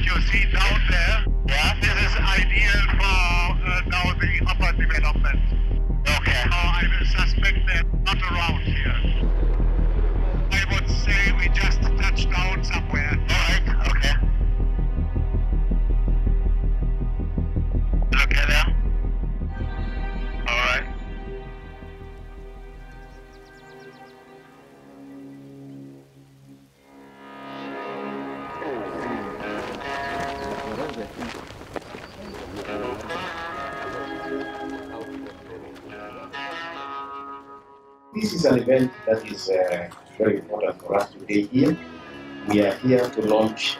what you see down there, yeah, this is ideal for uh, now the hopper development. Okay. I will This is an event that is uh, very important for us today here. We are here to launch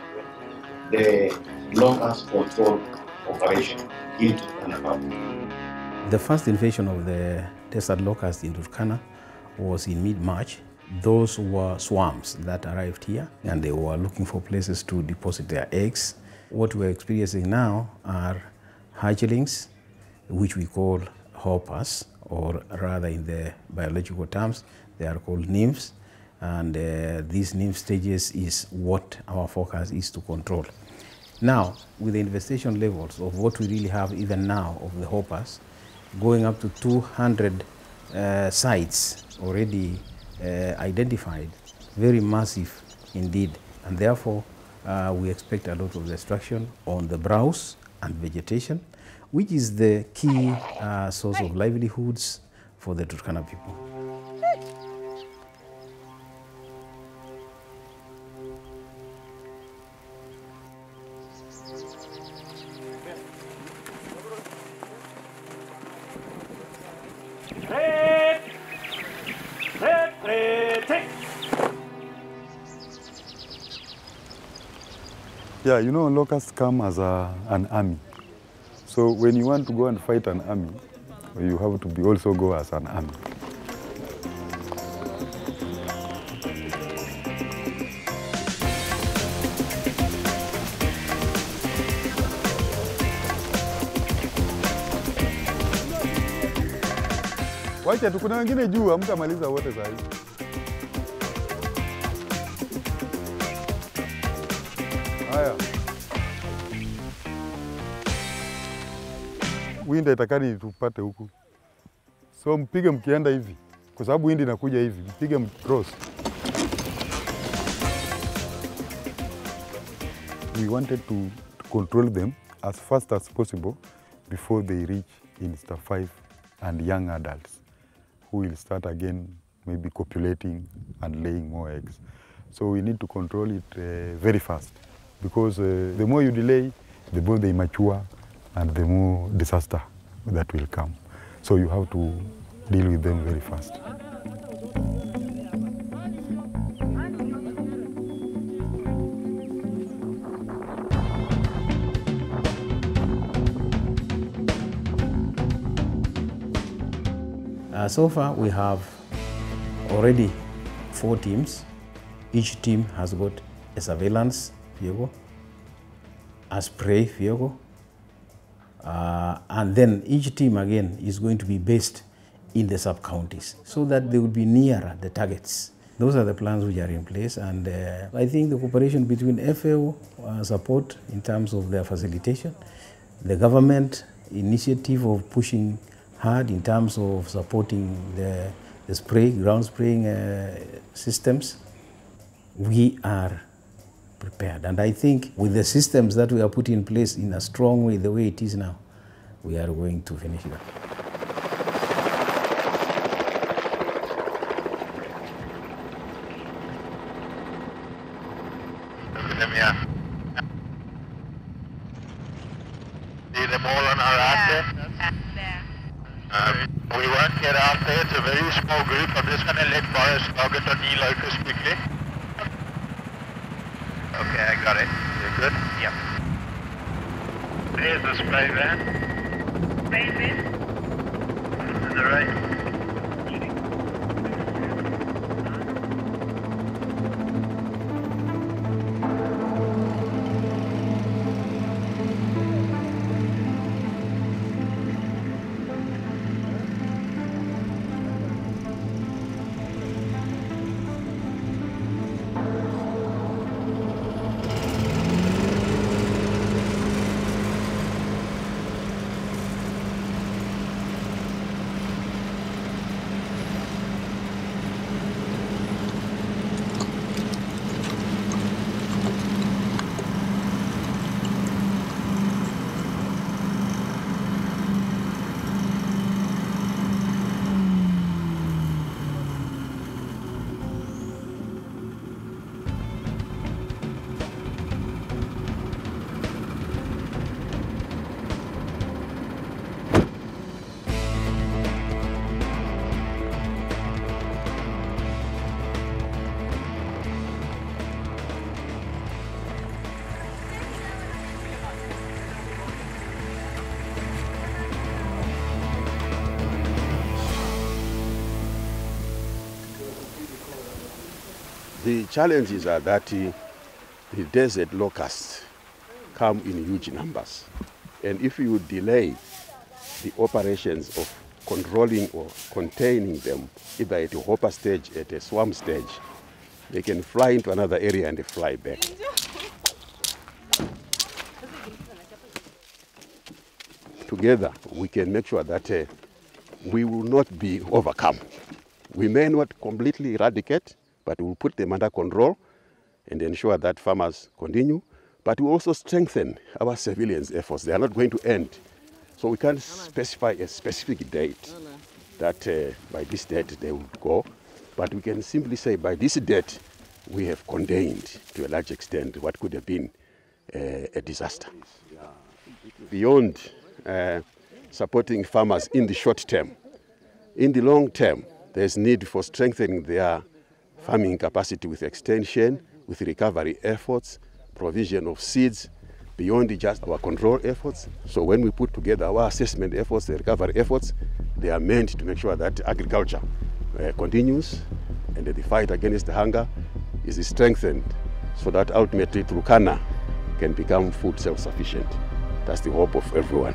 the locust control operation into Turkana. The first invasion of the desert locust in Turkana was in mid-March. Those were swarms that arrived here and they were looking for places to deposit their eggs. What we're experiencing now are hatchlings, which we call hoppers, or rather in the biological terms, they are called nymphs. And uh, these nymph stages is what our focus is to control. Now, with the infestation levels of what we really have even now of the hoppers, going up to 200 uh, sites already uh, identified, very massive indeed. And therefore, uh, we expect a lot of destruction on the browse and vegetation, which is the key uh, source of livelihoods for the Turkana people. Yeah, you know, locusts come as a, an army. So when you want to go and fight an army, you have to be also go as an army. Wacha tu, kuna wengine juu, hamtamaliza wote saa hii. Haya, winda itakani tupate huku, so mpige mkienda hivi, kwa sababu windi inakuja hivi, mpige mcross. We wanted to, control them as fast as possible before they reach in star 5 and young adults who will start again maybe copulating and laying more eggs. So we need to control it uh, very fast because uh, the more you delay, the more they mature and the more disaster that will come. So you have to deal with them very fast. Uh, so far, we have already four teams. Each team has got a surveillance vehicle, a spray vehicle, uh, and then each team again is going to be based in the sub counties so that they will be nearer the targets. Those are the plans which are in place, and uh, I think the cooperation between FAO uh, support in terms of their facilitation, the government initiative of pushing hard in terms of supporting the, the spray, ground spraying uh, systems, we are prepared. And I think with the systems that we are putting in place in a strong way, the way it is now, we are going to finish that. Them. See them all on our asset? Um, we won't get out there. It's a very small group. I'm just going to let Boris target on E locus quickly. Okay, I got it. You're good? Yep. There's the spray van. Spray van? To the right. The challenges are that uh, the desert locusts come in huge numbers. And if you delay the operations of controlling or containing them, either at a hopper stage, at a swarm stage, they can fly into another area and fly back. Together, we can make sure that uh, we will not be overcome. We may not completely eradicate, but we'll put them under control and ensure that farmers continue. But we also strengthen our surveillance efforts. They are not going to end. So we can't specify a specific date that uh, by this date they will go. But we can simply say by this date we have contained to a large extent what could have been uh, a disaster. Beyond uh, supporting farmers in the short term, in the long term, there's need for strengthening their farming capacity with extension, with recovery efforts, provision of seeds, beyond just our control efforts. So when we put together our assessment efforts, the recovery efforts, they are meant to make sure that agriculture uh, continues and that the fight against hunger is strengthened so that ultimately Turkana can become food self-sufficient. That's the hope of everyone.